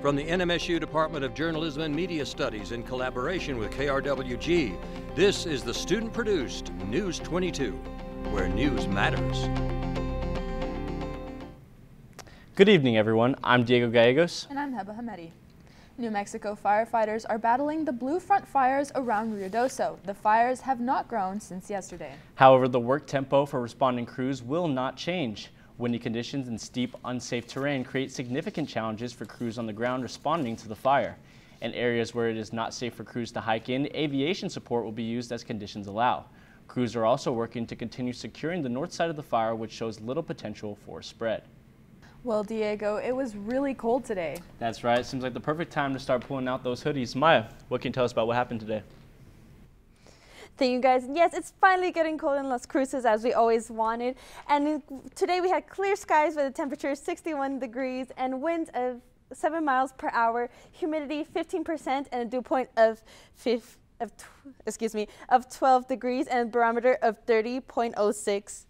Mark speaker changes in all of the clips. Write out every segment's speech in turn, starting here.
Speaker 1: From the NMSU Department of Journalism and Media Studies in collaboration with KRWG, this is the student produced News 22, where news matters.
Speaker 2: Good evening, everyone. I'm Diego Gallegos.
Speaker 3: And I'm Heba Hamedi. New Mexico firefighters are battling the blue front fires around Rio Ruidoso. The fires have not grown since yesterday.
Speaker 2: However, the work tempo for responding crews will not change. Windy conditions and steep, unsafe terrain create significant challenges for crews on the ground responding to the fire. In areas where it is not safe for crews to hike in, aviation support will be used as conditions allow. Crews are also working to continue securing the north side of the fire, which shows little potential for spread.
Speaker 3: Well, Diego, it was really cold today.
Speaker 2: That's right. It seems like the perfect time to start pulling out those hoodies. Maya, what can you tell us about what happened today?
Speaker 4: Thank you guys. Yes, it's finally getting cold in Las Cruces as we always wanted. And today we had clear skies with a temperature of 61 degrees and winds of 7 miles per hour, humidity 15% and a dew point of 5 of excuse me, of 12 degrees and barometer of 30.06.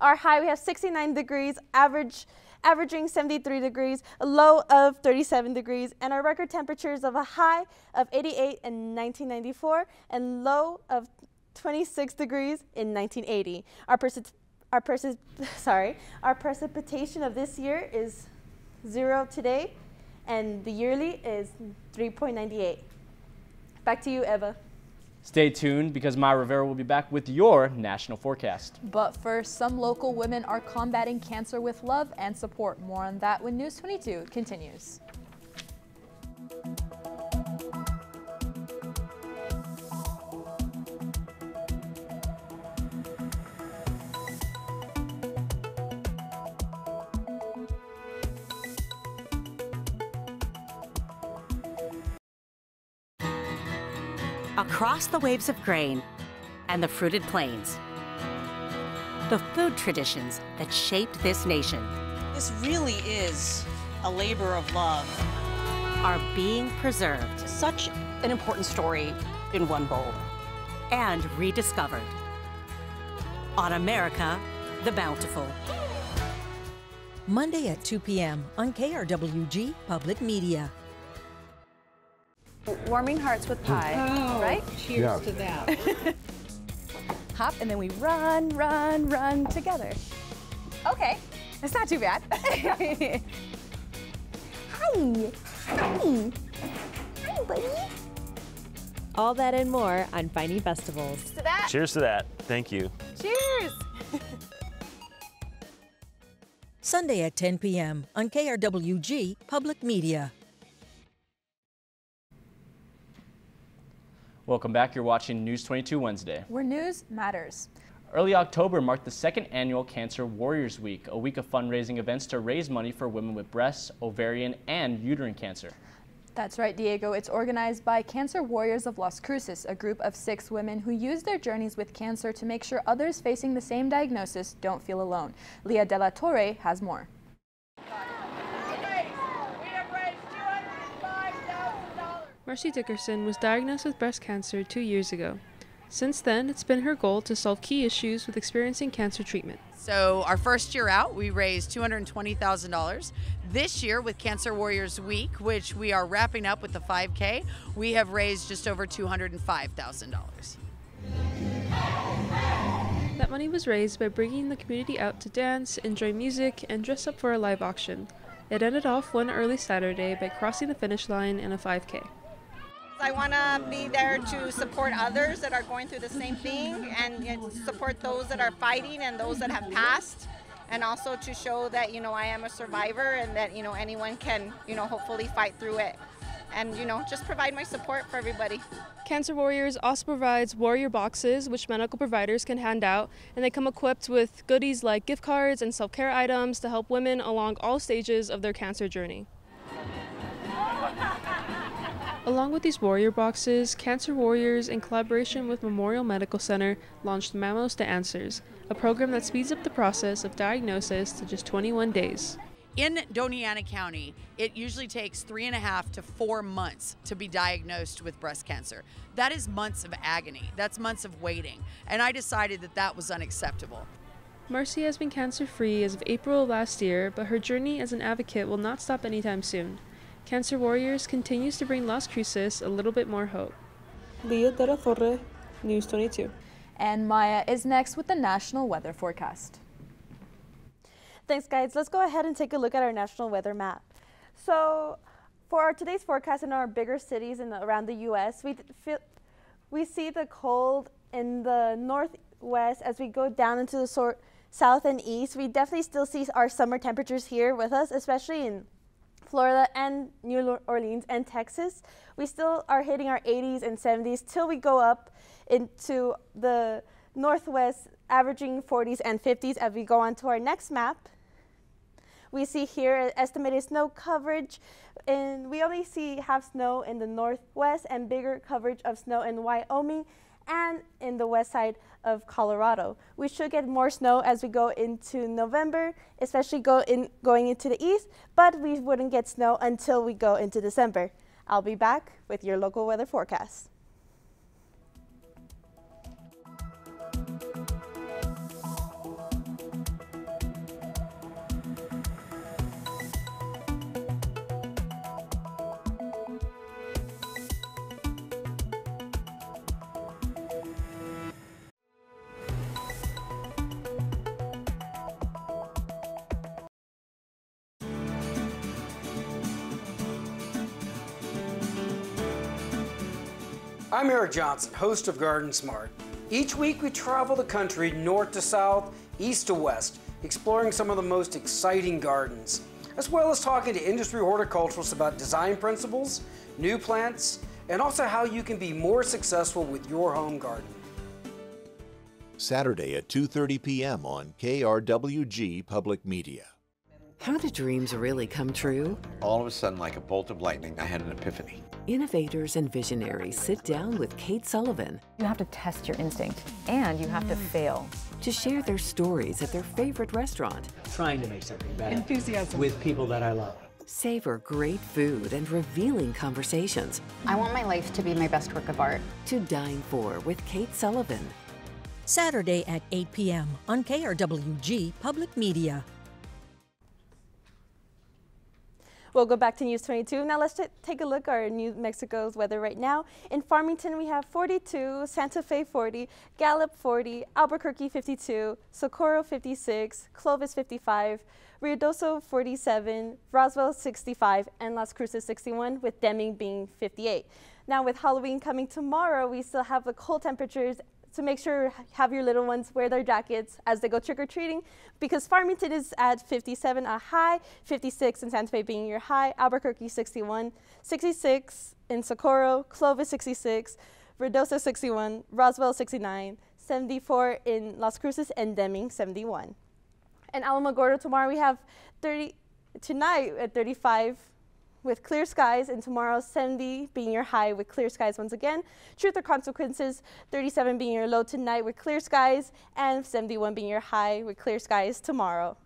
Speaker 4: Our high we have 69 degrees, average averaging 73 degrees, a low of 37 degrees, and our record temperatures of a high of 88 in 1994 and low of 26 degrees in 1980. Our our sorry, our precipitation of this year is zero today, and the yearly is 3.98. Back to you, Heba.
Speaker 2: Stay tuned because Maya Rivera will be back with your national forecast.
Speaker 3: But first, some local women are combating cancer with love and support. More on that when News 22 continues.
Speaker 5: The waves of grain and the fruited plains. The food traditions that shaped this nation.
Speaker 6: This really is a labor of love.
Speaker 5: Are being preserved.
Speaker 6: Such an important story in one bowl.
Speaker 5: And rediscovered. On America, the Bountiful.
Speaker 7: Monday at 2 p.m. on KRWG Public Media.
Speaker 3: Warming hearts with pie,
Speaker 8: oh,
Speaker 3: right?
Speaker 8: Cheers yeah. to that.
Speaker 3: Hop, and then we run, run, run together. Okay, it's not too bad. Hi. Hi. Hi, buddy.
Speaker 9: All that and more on Finding Festivals.
Speaker 3: Cheers to that.
Speaker 10: Cheers to that. Thank you.
Speaker 3: Cheers.
Speaker 7: Sunday at 10 p.m. on KRWG Public Media.
Speaker 2: Welcome back. You're watching News 22 Wednesday.
Speaker 3: Where news matters.
Speaker 2: Early October marked the second annual Cancer Warriors Week, a week of fundraising events to raise money for women with breast, ovarian, and uterine cancer.
Speaker 3: That's right, Diego. It's organized by Cancer Warriors of Las Cruces, a group of six women who use their journeys with cancer to make sure others facing the same diagnosis don't feel alone. Leah De La Torre has more.
Speaker 11: Marcy Dickerson was diagnosed with breast cancer two years ago. Since then, it's been her goal to solve key issues with experiencing cancer treatment.
Speaker 12: So, our first year out, we raised $220,000. This year, with Cancer Warriors Week, which we are wrapping up with the 5K, we have raised just over $205,000.
Speaker 11: That money was raised by bringing the community out to dance, enjoy music, and dress up for a live auction. It ended off one early Saturday by crossing the finish line in a 5K.
Speaker 13: I want to be there to support others that are going through the same thing and support those that are fighting and those that have passed and also to show that you know I am a survivor and that you know anyone can you know hopefully fight through it and you know just provide my support for everybody.
Speaker 11: Cancer Warriors also provides warrior boxes which medical providers can hand out and they come equipped with goodies like gift cards and self-care items to help women along all stages of their cancer journey. Along with these warrior boxes, Cancer Warriors, in collaboration with Memorial Medical Center, launched Mammos to Answers, a program that speeds up the process of diagnosis to just 21 days.
Speaker 12: In Doña Ana County, it usually takes three and a half to four months to be diagnosed with breast cancer. That is months of agony. That's months of waiting. And I decided that that was unacceptable.
Speaker 11: Marcy has been cancer free as of April last year, but her journey as an advocate will not stop anytime soon. Cancer Warriors continues to bring Las Cruces a little bit more hope.
Speaker 10: Leah de la Torre, News 22.
Speaker 3: And Maya is next with the national weather forecast.
Speaker 4: Thanks, guys. Let's go ahead and take a look at our national weather map. So, for our today's forecast in our bigger cities in the, around the U.S., we feel, we see the cold in the northwest as we go down into the sort south and east. We definitely still see our summer temperatures here with us, especially in Florida and New Orleans and Texas. We still are hitting our 80s and 70s till we go up into the northwest, averaging 40s and 50s as we go on to our next map. We see here estimated snow coverage, and we only see half snow in the northwest and bigger coverage of snow in Wyoming and in the west side of Colorado. We should get more snow as we go into November, especially go in, going into the east, but we wouldn't get snow until we go into December. I'll be back with your local weather forecast.
Speaker 14: I'm Eric Johnson, host of Garden Smart. Each week we travel the country north to south, east to west, exploring some of the most exciting gardens, as well as talking to industry horticulturists about design principles, new plants, and also how you can be more successful with your home garden.
Speaker 15: Saturday at 2:30 p.m. on KRWG Public Media.
Speaker 16: How do dreams really come true?
Speaker 17: All of a sudden, like a bolt of lightning, I had an epiphany.
Speaker 16: Innovators and visionaries sit down with Kate Sullivan.
Speaker 18: You have to test your instinct and you have to fail.
Speaker 16: To share their stories at their favorite restaurant.
Speaker 19: Trying to make something better.
Speaker 18: Enthusiasm.
Speaker 19: With people that I love.
Speaker 16: Savor great food and revealing conversations.
Speaker 18: I want my life to be my best work of art.
Speaker 16: To dine for with Kate Sullivan.
Speaker 7: Saturday at 8 p.m. on KRWG Public Media.
Speaker 4: We'll go back to News 22. Now let's take a look at New Mexico's weather right now. In Farmington, we have 42, Santa Fe 40, Gallup 40, Albuquerque 52, Socorro 56, Clovis 55, Ruidoso 47, Roswell 65, and Las Cruces 61, with Deming being 58. Now with Halloween coming tomorrow, we still have the cold temperatures so make sure have your little ones wear their jackets as they go trick-or-treating because Farmington is at 57 a high, 56 in Santa Fe being your high, Albuquerque 61, 66 in Socorro, Clovis 66, Ruidoso 61, Roswell 69, 74 in Las Cruces, and Deming 71. In Alamogordo tomorrow we have 30, tonight at 35 with clear skies, and tomorrow 70 being your high with clear skies once again. Truth or consequences, 37 being your low tonight with clear skies, and 71 being your high with clear skies tomorrow.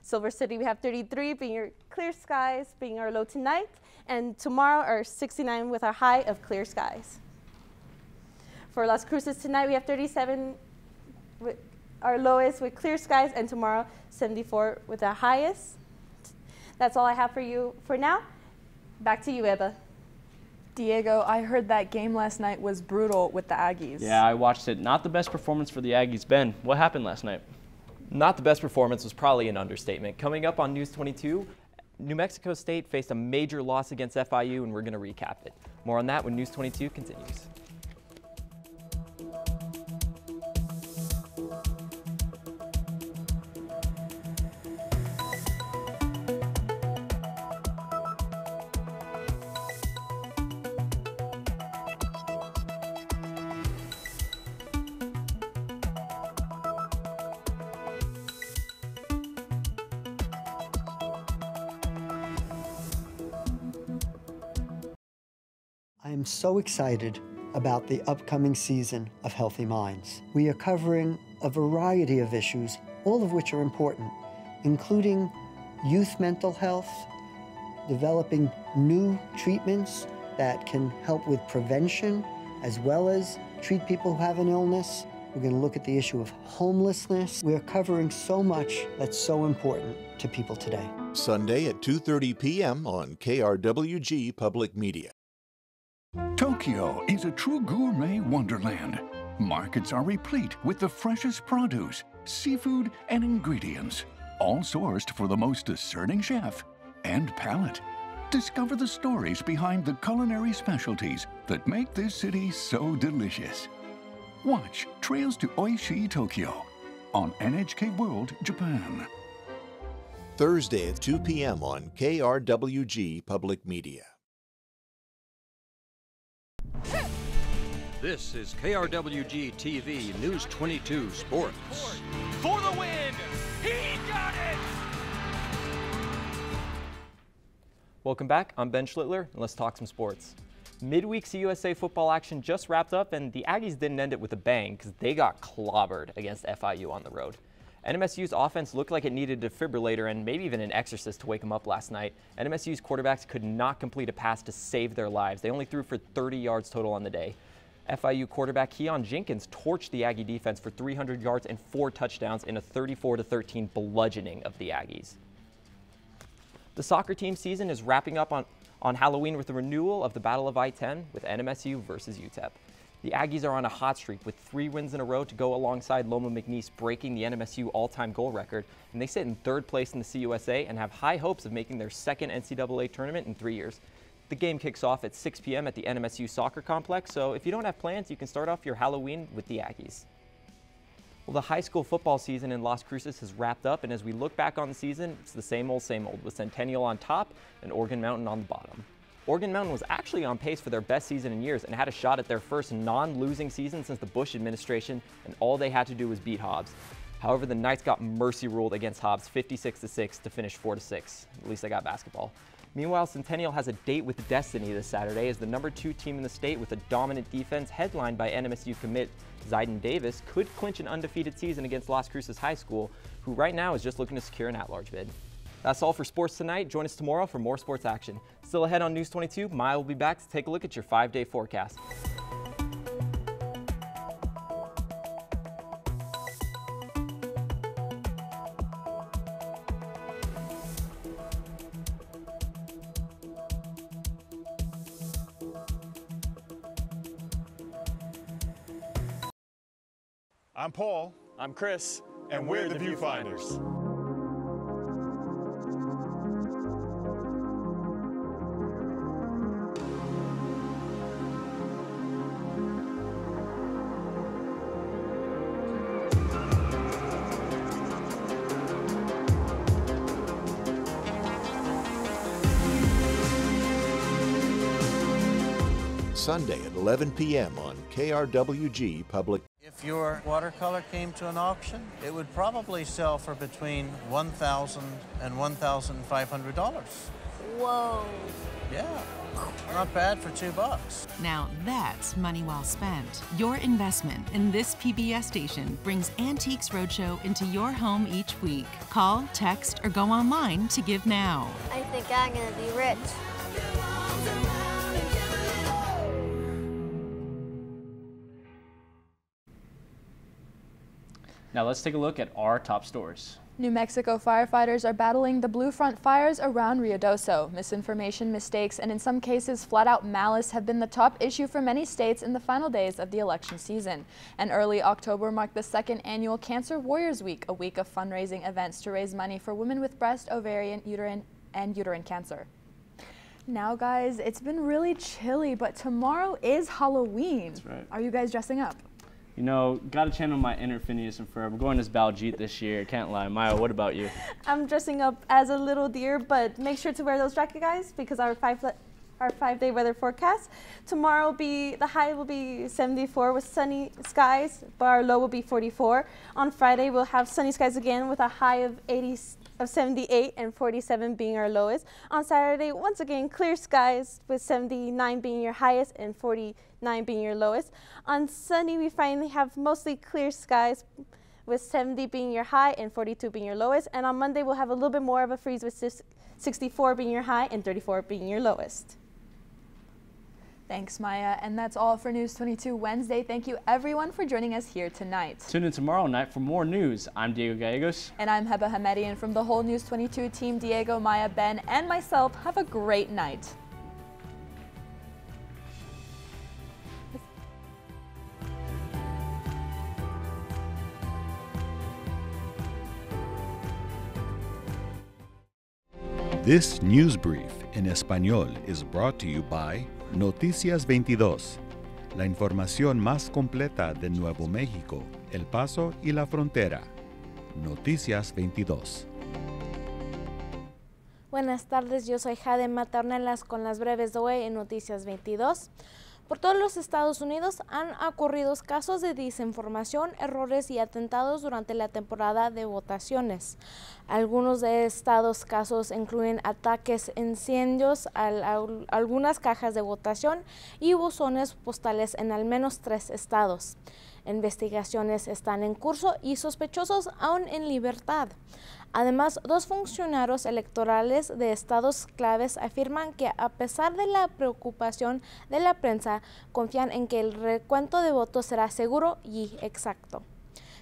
Speaker 4: Silver City, we have 33 being your clear skies, being our low tonight, and tomorrow are 69 with our high of clear skies. For Las Cruces tonight, we have 37 with our lowest with clear skies, and tomorrow 74 with our highest. That's all I have for you for now. Back to you, Heba.
Speaker 3: Diego, I heard that game last night was brutal with the Aggies.
Speaker 2: Yeah, I watched it. Not the best performance for the Aggies. Ben, what happened last night?
Speaker 20: Not the best performance was probably an understatement. Coming up on News 22, New Mexico State faced a major loss against FIU, and we're going to recap it. More on that when News 22 continues.
Speaker 21: I am so excited about the upcoming season of Healthy Minds. We are covering a variety of issues, all of which are important, including youth mental health, developing new treatments that can help with prevention as well as treat people who have an illness, We're going to look at the issue of homelessness. We're covering so much that's so important to people today.
Speaker 15: Sunday at 2:30 p.m. on KRWG Public Media.
Speaker 22: Tokyo is a true gourmet wonderland. Markets are replete with the freshest produce, seafood, and ingredients, all sourced for the most discerning chef and palate. Discover the stories behind the culinary specialties that make this city so delicious. Watch Trails to Oishii Tokyo on NHK World Japan.
Speaker 15: Thursday at 2 p.m. on KRWG Public Media.
Speaker 23: This is KRWG TV News 22 Sports.
Speaker 24: For the win! He got it!
Speaker 20: Welcome back. I'm Ben Schlittler, and let's talk some sports. Midweek CUSA football action just wrapped up, and the Aggies didn't end it with a bang because they got clobbered against FIU on the road. NMSU's offense looked like it needed a defibrillator and maybe even an exorcist to wake them up last night. NMSU's quarterbacks could not complete a pass to save their lives. They only threw for 30 yards total on the day. FIU quarterback Keyone Jenkins torched the Aggie defense for 300 yards and four touchdowns in a 34 13 bludgeoning of the Aggies. The soccer team season is wrapping up on, on Halloween with the renewal of the Battle of I-10 with NMSU versus UTEP. The Aggies are on a hot streak with three wins in a row to go alongside Loma McNeese breaking the NMSU all-time goal record, and they sit in third place in the CUSA and have high hopes of making their second NCAA tournament in three years. The game kicks off at 6 p.m. at the NMSU Soccer Complex, so if you don't have plans, you can start off your Halloween with the Aggies. Well, the high school football season in Las Cruces has wrapped up, and as we look back on the season, it's the same old, same old, with Centennial on top and Organ Mountain on the bottom. Organ Mountain was actually on pace for their best season in years and had a shot at their first non-losing season since the Bush administration, and all they had to do was beat Hobbs. However, the Knights got mercy ruled against Hobbs 56-6 to finish 4-6. At least they got basketball. Meanwhile, Centennial has a date with destiny this Saturday as the number two team in the state with a dominant defense headlined by NMSU commit Zyden Davis could clinch an undefeated season against Las Cruces High School, who right now is just looking to secure an at-large bid. That's all for sports tonight. Join us tomorrow for more sports action. Still ahead on News 22, Maya will be back to take a look at your five-day forecast.
Speaker 25: I'm Paul.
Speaker 26: I'm Chris.
Speaker 25: And, and we're, we're, the, the Viewfinders. Viewfinders.
Speaker 15: Sunday at 11 p.m. on KRWG Public.
Speaker 27: If your watercolor came to an auction, it would probably sell for between $1,000 and $1,500.
Speaker 28: Whoa.
Speaker 27: Yeah. Not bad for two bucks.
Speaker 29: Now that's money well spent. Your investment in this PBS station brings Antiques Roadshow into your home each week. Call, text, or go online to give now.
Speaker 28: I think I'm gonna be rich.
Speaker 2: Now let's take a look at our top stories.
Speaker 3: New Mexico firefighters are battling the Blue Front fires around Ruidoso. Misinformation, mistakes, and in some cases flat-out malice have been the top issue for many states in the final days of the election season. And early October marked the second annual Cancer Warriors Week, a week of fundraising events to raise money for women with breast, ovarian, uterine, and uterine cancer. Now guys, it's been really chilly, but tomorrow is Halloween.
Speaker 2: That's right.
Speaker 3: Are you guys dressing up?
Speaker 2: You know, got to channel my inner Phineas and Ferb. I'm going as Baljeet this year. Can't lie. Maya, what about you?
Speaker 4: I'm dressing up as a little deer, but make sure to wear those jacket guys because our five our five-day weather forecast. Tomorrow will be the high will be 74 with sunny skies, but our low will be 44. On Friday we'll have sunny skies again with a high of 80 of 78 and 47 being our lowest. On Saturday, once again, clear skies with 79 being your highest and 49 being your lowest. On Sunday, we finally have mostly clear skies with 70 being your high and 42 being your lowest. And on Monday, we'll have a little bit more of a freeze with 64 being your high and 34 being your lowest.
Speaker 3: Thanks, Maya. And that's all for News 22 Wednesday. Thank you, everyone, for joining us here tonight.
Speaker 2: Tune in tomorrow night for more news. I'm Diego Gallegos.
Speaker 3: And I'm Heba Hamedi. And from the whole News 22 team, Diego, Maya, Ben, and myself, have a great night.
Speaker 30: This news brief in español is brought to you by Noticias 22, la información más completa de Nuevo México, El Paso y la frontera. Noticias 22.
Speaker 31: Buenas tardes, yo soy Jade Matarnelas con las breves de hoy en Noticias 22. Por todos los Estados Unidos han ocurrido casos de desinformación, errores y atentados durante la temporada de votaciones. Algunos de estos casos incluyen ataques, incendios a, algunas cajas de votación y buzones postales en al menos tres estados. Investigaciones están en curso y sospechosos aún en libertad. Además, dos funcionarios electorales de estados claves afirman que a pesar de la preocupación de la prensa, confían en que el recuento de votos será seguro y exacto.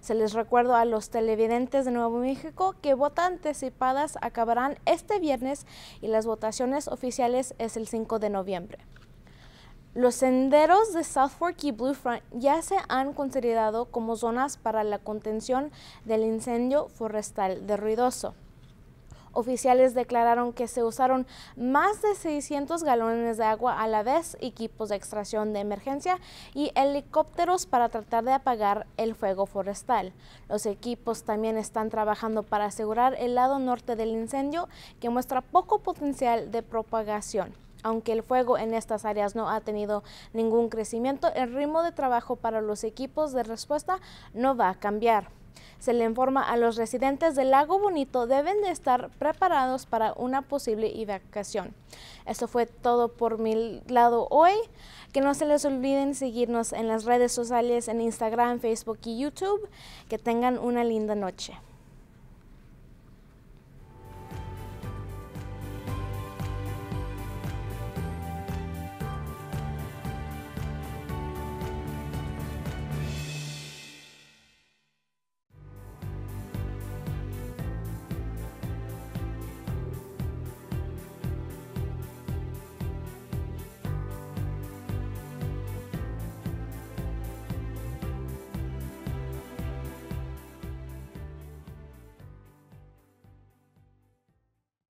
Speaker 31: Se les recuerdo a los televidentes de Nuevo México que votas anticipadas acabarán este viernes y las votaciones oficiales es el 5 de noviembre. Los senderos de South Fork y Blue Front ya se han considerado como zonas para la contención del incendio forestal de ruidoso. Oficiales declararon que se usaron más de 600 galones de agua a la vez, equipos de extracción de emergencia y helicópteros para tratar de apagar el fuego forestal. Los equipos también están trabajando para asegurar el lado norte del incendio que muestra poco potencial de propagación. Aunque el fuego en estas áreas no ha tenido ningún crecimiento, el ritmo de trabajo para los equipos de respuesta no va a cambiar. Se le informa a los residentes del Lago Bonito deben de estar preparados para una posible evacuación. Eso fue todo por mi lado hoy. Que no se les olviden seguirnos en las redes sociales en Instagram, Facebook y YouTube. Que tengan una linda noche.